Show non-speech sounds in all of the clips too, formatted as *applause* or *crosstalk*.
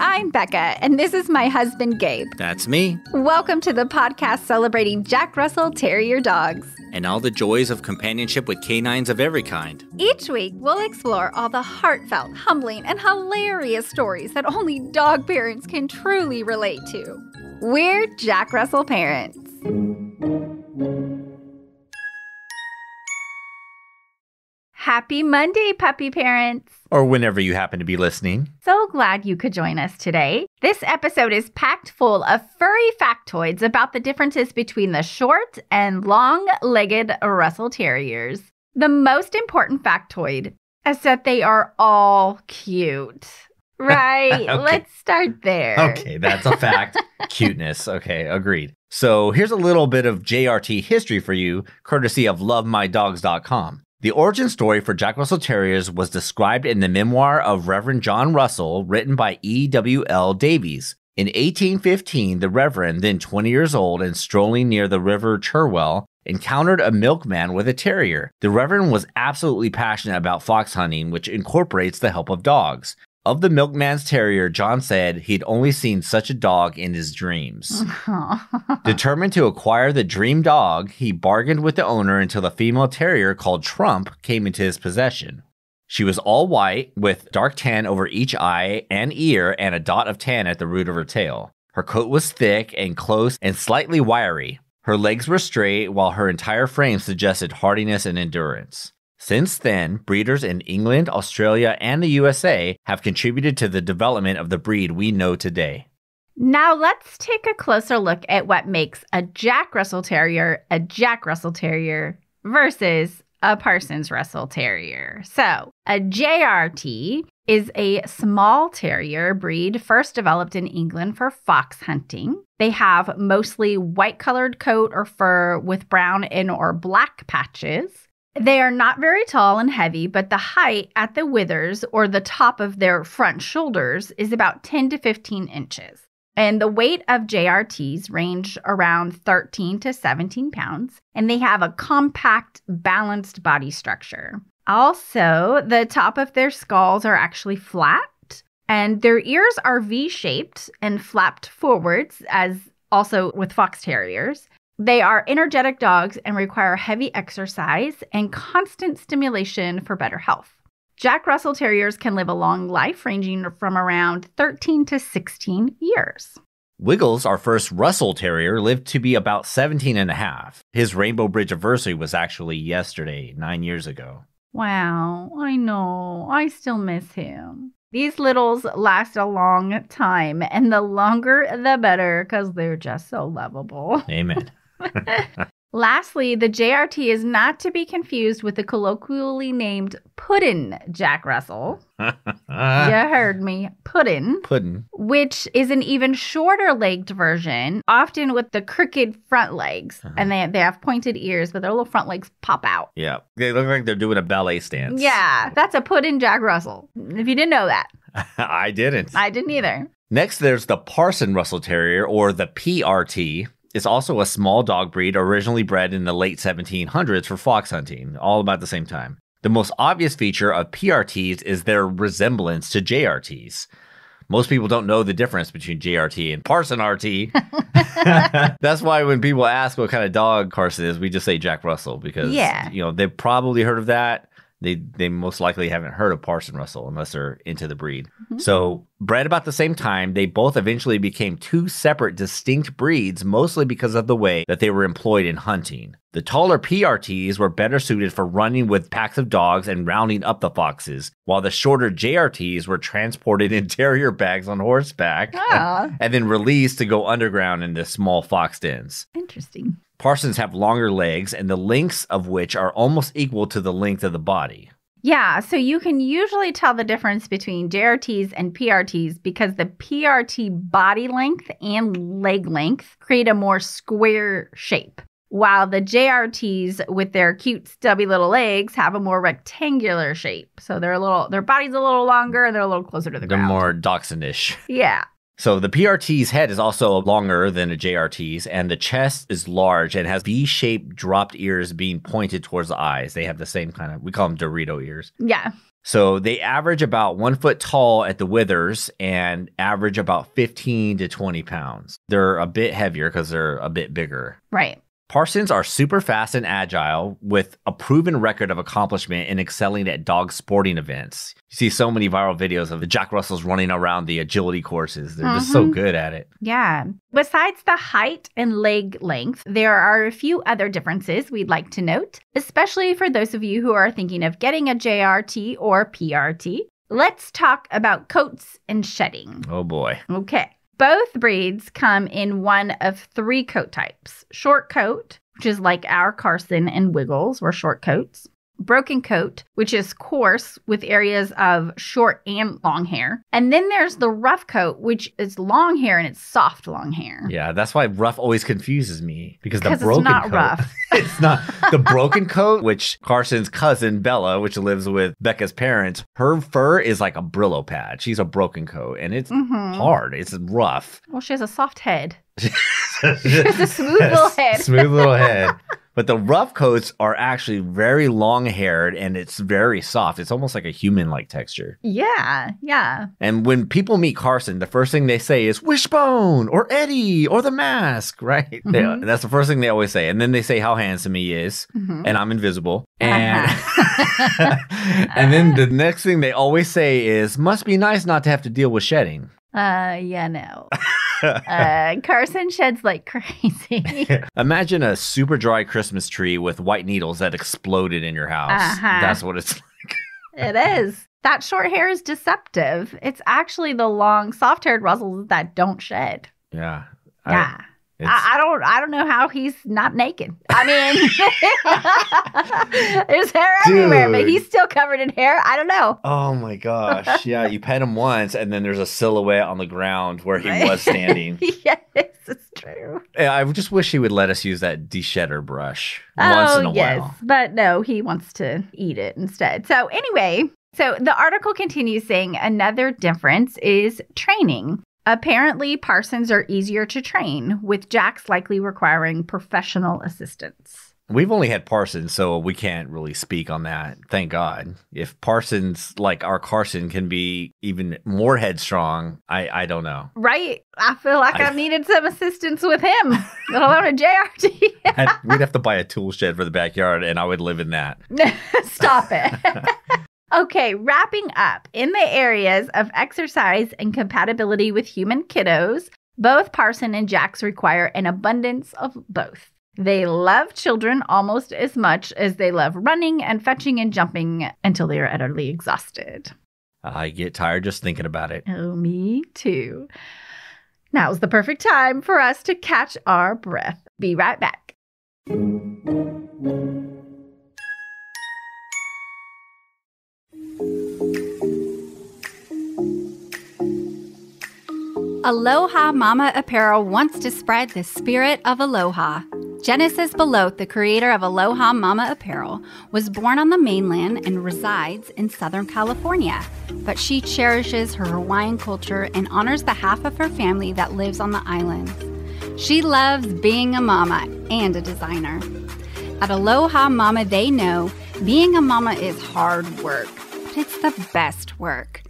I'm Becca, and this is my husband, Gabe. That's me. Welcome to the podcast celebrating Jack Russell Terrier dogs. And all the joys of companionship with canines of every kind. Each week, we'll explore all the heartfelt, humbling, and hilarious stories that only dog parents can truly relate to. We're Jack Russell parents. Happy Monday, puppy parents. Or whenever you happen to be listening. So glad you could join us today. This episode is packed full of furry factoids about the differences between the short and long legged Russell Terriers. The most important factoid is that they are all cute. *laughs* Right. Okay. Let's start there. Okay, that's a fact. *laughs* Cuteness. Okay, agreed. So here's a little bit of JRT history for you, courtesy of lovemydogs.com. The origin story for Jack Russell Terriers was described in the memoir of Reverend John Russell, written by E.W.L. Davies. In 1815, the Reverend, then 20 years old and strolling near the River Cherwell, encountered a milkman with a terrier. The Reverend was absolutely passionate about fox hunting, which incorporates the help of dogs. Of the milkman's terrier, John said he'd only seen such a dog in his dreams. *laughs* *laughs* Determined to acquire the dream dog, he bargained with the owner until the female terrier called Trump came into his possession. She was all white, with dark tan over each eye and ear, and a dot of tan at the root of her tail. Her coat was thick and close and slightly wiry. Her legs were straight, while her entire frame suggested hardiness and endurance. Since then, breeders in England, Australia, and the USA have contributed to the development of the breed we know today. Now let's take a closer look at what makes a Jack Russell Terrier a Jack Russell Terrier versus a Parsons Russell Terrier. So, a JRT is a small terrier breed first developed in England for fox hunting. They have mostly white colored coat or fur with brown in or black patches. They are not very tall and heavy, but the height at the withers or the top of their front shoulders is about 10 to 15 inches. And the weight of JRTs range around 13 to 17 pounds, and they have a compact, balanced body structure. Also, the top of their skulls are actually flat, and their ears are V shaped and flapped forwards, as also with fox terriers. They are energetic dogs and require heavy exercise and constant stimulation for better health. Jack Russell Terriers can live a long life, ranging from around 13 to 16 years. Wiggles, our first Russell Terrier, lived to be about 17 and a half. His Rainbow Bridge anniversary was actually yesterday, nine years ago. Wow, I know. I still miss him. These littles last a long time, and the longer the better because they're just so lovable. *laughs* Amen. *laughs* Lastly, the JRT is not to be confused with the colloquially named Puddin Jack Russell. you *laughs* heard me, Puddin, Puddin. which is an even shorter legged version, often with the crooked front legs. Uh-huh. And they, they have pointed ears, but their little front legs pop out. Yeah. They look like they're doing a ballet stance. Yeah, that's a Puddin Jack Russell. If you didn't know that, *laughs* I didn't. I didn't either. Next, there's the Parson Russell Terrier, or the PRT. It's also a small dog breed originally bred in the late 1700s for fox hunting, all about the same time. The most obvious feature of PRTs is their resemblance to JRTs. Most people don't know the difference between JRT and Parson RT. *laughs* *laughs* That's why when people ask what kind of dog Carson is, we just say Jack Russell because Yeah. you know they've probably heard of that. They they most likely haven't heard of Parson Russell unless they're into the breed. So bred about the same time, they both eventually became two separate distinct breeds, mostly because of the way that they were employed in hunting. The taller PRTs were better suited for running with packs of dogs and rounding up the foxes, while the shorter JRTs were transported *laughs* in terrier bags on horseback Ah, and then released to go underground in into small fox dens. interesting. Parsons have longer legs, and the lengths of which are almost equal to the length of the body. Yeah, so you can usually tell the difference between JRTs and PRTs because the PRT body length and leg length create a more square shape, while the JRTs with their cute stubby little legs have a more rectangular shape. So they're a little their body's a little longer and they're a little closer to the They're ground. more dachshundish. Yeah. So the PRT's head is also longer than a JRT's, and the chest is large and has V-shaped dropped ears being pointed towards the eyes. They have the same kind of we call them Dorito ears. Yeah. So they average about one foot tall at the withers and average about 15 to 20 pounds. They're a bit heavier because they're a bit bigger. Right. Parsons are super fast and agile with a proven record of accomplishment in excelling at dog sporting events. You see so many viral videos of the Jack Russells running around the agility courses. They're just so Mhm. good at it. Yeah. Besides the height and leg length, there are a few other differences we'd like to note, especially for those of you who are thinking of getting a JRT or PRT. Let's talk about coats and shedding. Oh boy. Okay. Both breeds come in one of three coat types short coat, which is like our Carson and Wiggles, were short coats. Broken coat, which is coarse with areas of short and long hair. And then there's the rough coat, which is long hair and it's soft long hair. Yeah, that's why rough always confuses me because the Because it's broken not coat, rough. *laughs* it's not the *laughs* broken coat, which Carson's cousin Bella, which lives with Becca's parents, her fur is like a Brillo pad. She's a broken coat and it's Mhm. hard. It's rough. Well, she has a soft head. *laughs* she has a smooth little head. smooth little head. But the rough coats are actually very long haired and it's very soft. It's almost like a human like texture. Yeah, yeah. And when people meet Carson, the first thing they say is Wishbone or Eddie or the mask, *laughs* right? They- Mhm. that's the first thing they always say. And then they say how handsome he is Mhm. and I'm invisible. And Uh-huh. *laughs* and then the next thing they always say is must be nice not to have to deal with shedding. Uh, yeah, no. *laughs* *laughs* Uh, Carson sheds like crazy. *laughs* Imagine a super dry Christmas tree with white needles that exploded in your house. Uh-huh. That's what it's *laughs* like. It is. That short hair is deceptive. It's actually the long, soft-haired Russells that don't shed. yeah. Yeah. it's- I, I don't I don't know how he's not naked. I mean *laughs* there's hair everywhere, but he's still covered in hair. I don't know. Oh my gosh. Yeah, you pet him once and then there's a silhouette on the ground where he was *laughs* standing. yes, it's true. Yeah, I just wish he would let us use that deshedder brush once oh, in a yes. while. But no, he wants to eat it instead. So, anyway, so the article continues saying another difference is training. Apparently, Parsons are easier to train, with Jacks likely requiring professional assistance. We've only had Parsons, so we can't really speak on that. Thank God. If Parsons, like our Carson, can be even more headstrong, I, I don't know. Right? I feel like I, I- needed some assistance with him, let alone a JRT. I'd- We'd have to buy a tool shed for the backyard, and I would live in that. *laughs* Stop it. *laughs* okay, wrapping up. In the areas of exercise and compatibility with human kiddos, both Parson and Jacks require an abundance of both. They love children almost as much as they love running and fetching and jumping until they are utterly exhausted. I get tired just thinking about it. Oh, me too. Now's the perfect time for us to catch our breath. Be right back. Aloha Mama Apparel wants to spread the spirit of aloha. Genesis Belote, the creator of Aloha Mama Apparel, was born on the mainland and resides in Southern California. But she cherishes her Hawaiian culture and honors the half of her family that lives on the islands. She loves being a mama and a designer. At Aloha Mama, they know being a mama is hard work, but it's the best work.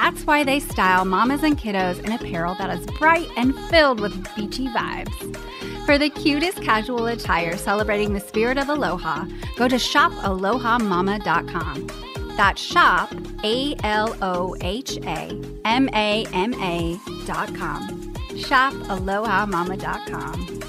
That's why they style mamas and kiddos in apparel that is bright and filled with beachy vibes. For the cutest casual attire celebrating the spirit of aloha, go to shopalohamama.com. That's shop, A L O H A M A M A.com. Shopalohamama.com.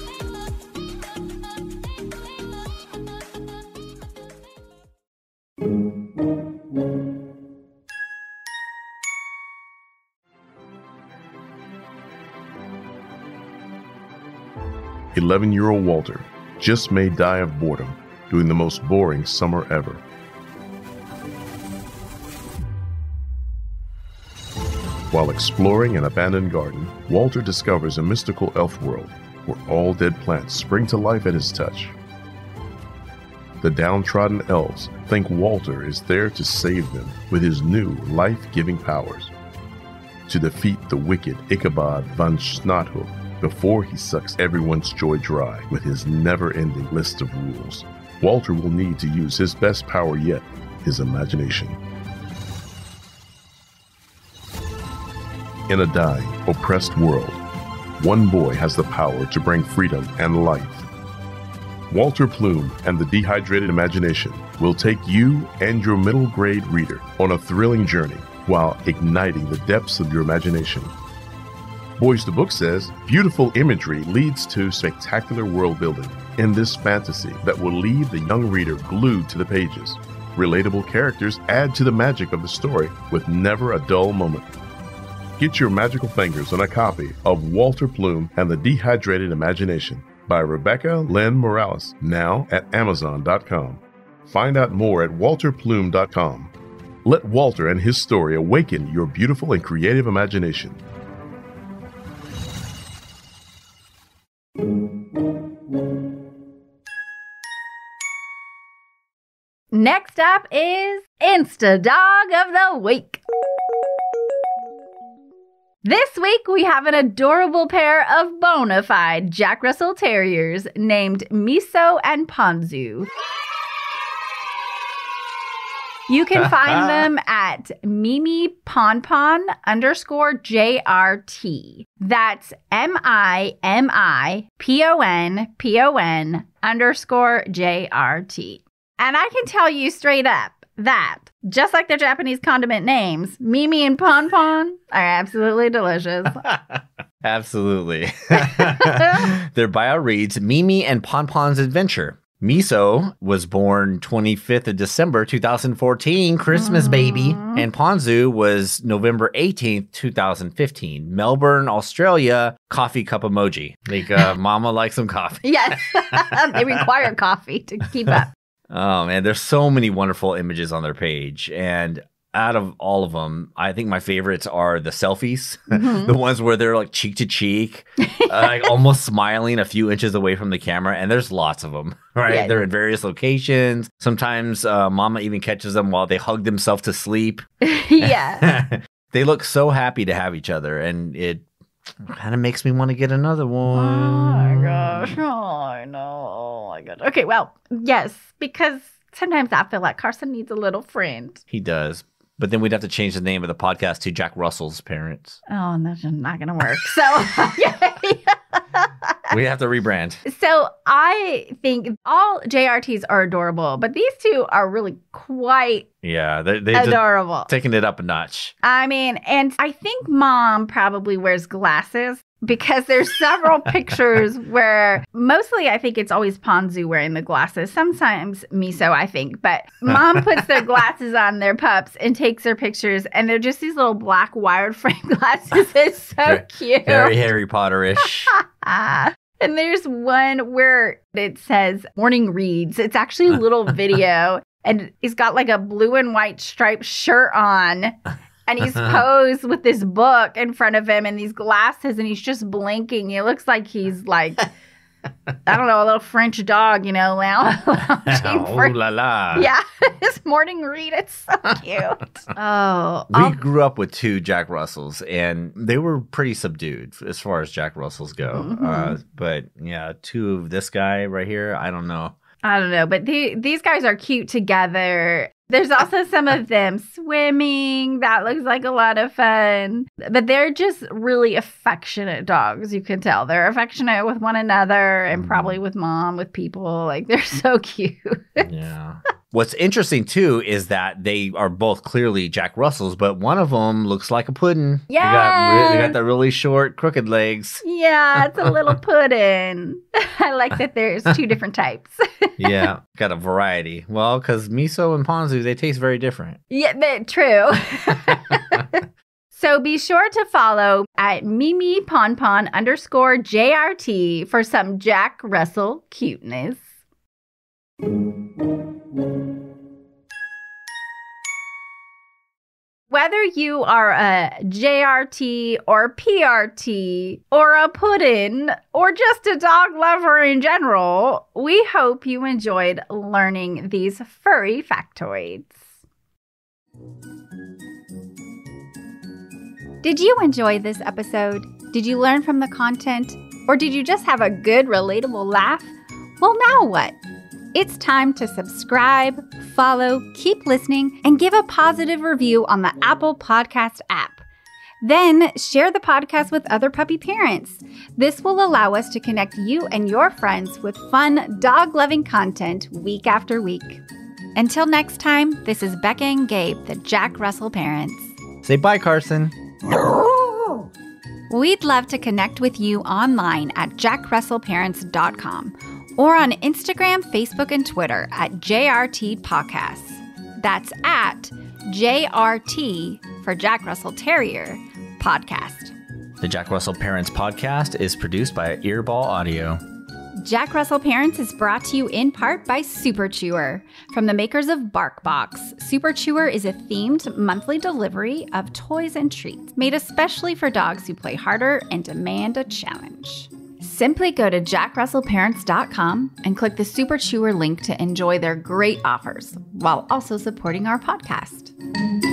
Eleven-year-old Walter just may die of boredom doing the most boring summer ever. While exploring an abandoned garden, Walter discovers a mystical elf world where all dead plants spring to life at his touch. The downtrodden elves think Walter is there to save them with his new life giving powers. To defeat the wicked Ichabod von Schnothoof before he sucks everyone's joy dry with his never ending list of rules, Walter will need to use his best power yet his imagination. In a dying, oppressed world, one boy has the power to bring freedom and life. Walter Plume and the Dehydrated Imagination will take you and your middle grade reader on a thrilling journey while igniting the depths of your imagination. Boys the Book says beautiful imagery leads to spectacular world building in this fantasy that will leave the young reader glued to the pages. Relatable characters add to the magic of the story with never a dull moment. Get your magical fingers on a copy of Walter Plume and the Dehydrated Imagination by Rebecca Lynn Morales, now at Amazon.com. Find out more at walterplume.com. Let Walter and his story awaken your beautiful and creative imagination. Next up is Insta Dog of the Week. This week, we have an adorable pair of bona fide Jack Russell Terriers named Miso and Ponzu. You can *laughs* find them at Mimi Ponpon underscore JRT. That's M I M I P O N P O N underscore JRT. And I can tell you straight up that, just like their Japanese condiment names, Mimi and Ponpon are absolutely delicious. *laughs* Absolutely. *laughs* Their bio reads Mimi and Ponpon's Adventure. Miso was born 25th of December 2014, Christmas baby, and Ponzu was November 18th, 2015. Melbourne, Australia, coffee cup emoji. *laughs* Like uh, mama likes some coffee. yes, *laughs* they require coffee to keep up. *laughs* Oh man, there's so many wonderful images on their page, and out of all of them, I think my favorites are the selfies, Mhm. *laughs* the ones where they're like cheek to cheek, uh, like *laughs* almost smiling a few inches away from the camera. And there's lots of them, *laughs* right? Yeah. They're in various locations. Sometimes uh, Mama even catches them while they hug themselves to sleep. yeah. they look so happy to have each other, and it kind of makes me want to get another Oh one. my gosh. Oh, I know. Oh my god. Okay, well, yes, because sometimes I feel like Carson needs a little friend. He does. But then we'd have to change the name of the podcast to Jack Russell's parents. Oh, and that's not going to work. *laughs* So. *laughs* We have to rebrand. So I think all JRTs are adorable, but these two are really quite Yeah, they, they adorable. taking it up a notch. I mean, and I think mom probably wears glasses because there's several *laughs* pictures where mostly I think it's always Ponzu wearing the glasses. Sometimes Miso, I think, but mom puts their glasses on their pups and takes their pictures, and they're just these little black wired *laughs* frame glasses. *laughs* It's so Very- cute. Very Harry Potter-ish. And there's one where it says morning reads. It's actually a little video, and he's got like a blue and white striped shirt on. And he's *laughs* posed with this book in front of him and these glasses, and he's just blinking. He looks like he's like, *laughs* I don't know, a little French dog, you know, lou- *laughs* lounging oh for. la la. Yeah, his morning read. It's so cute. oh, We I'll- grew up with two Jack Russells, and they were pretty subdued as far as Jack Russells go. Mhm. Uh, but yeah, two of this guy right here, I don't know. I don't know, but the, these guys are cute together. There's also some of them swimming. That looks like a lot of fun. But they're just really affectionate dogs. You can tell they're affectionate with one another and Mhm. probably with mom, with people. Like they're *laughs* so cute. Yeah. What's interesting too is that they are both clearly Jack Russells, but one of them looks like a pudding. They got, re- they got the really short, crooked legs. yeah, it's a little *laughs* pudding. *laughs* I like that there's two different types. *laughs* Yeah, got a variety. Well, because miso and ponzu, they taste very different. Yeah, that, true. so be sure to follow at Mimi Ponpon underscore JRT for some Jack Russell cuteness. Whether you are a JRT or PRT or a puddin or just a dog lover in general, we hope you enjoyed learning these furry factoids. Did you enjoy this episode? Did you learn from the content? Or did you just have a good, relatable laugh? Well, now what? It's time to subscribe, follow, keep listening, and give a positive review on the Apple Podcast app. Then share the podcast with other puppy parents. This will allow us to connect you and your friends with fun, dog loving content week after week. Until next time, this is Becca and Gabe, the Jack Russell parents. Say bye, Carson. We'd love to connect with you online at jackrussellparents.com or on Instagram, Facebook, and Twitter at JRT Podcasts. That's at JRT for Jack Russell Terrier podcast. The Jack Russell Parents Podcast is produced by Earball Audio. Jack Russell Parents is brought to you in part by Super Chewer. From the makers of BarkBox, Super Chewer is a themed monthly delivery of toys and treats made especially for dogs who play harder and demand a challenge. Simply go to jackrussellparents.com and click the Super Chewer link to enjoy their great offers while also supporting our podcast.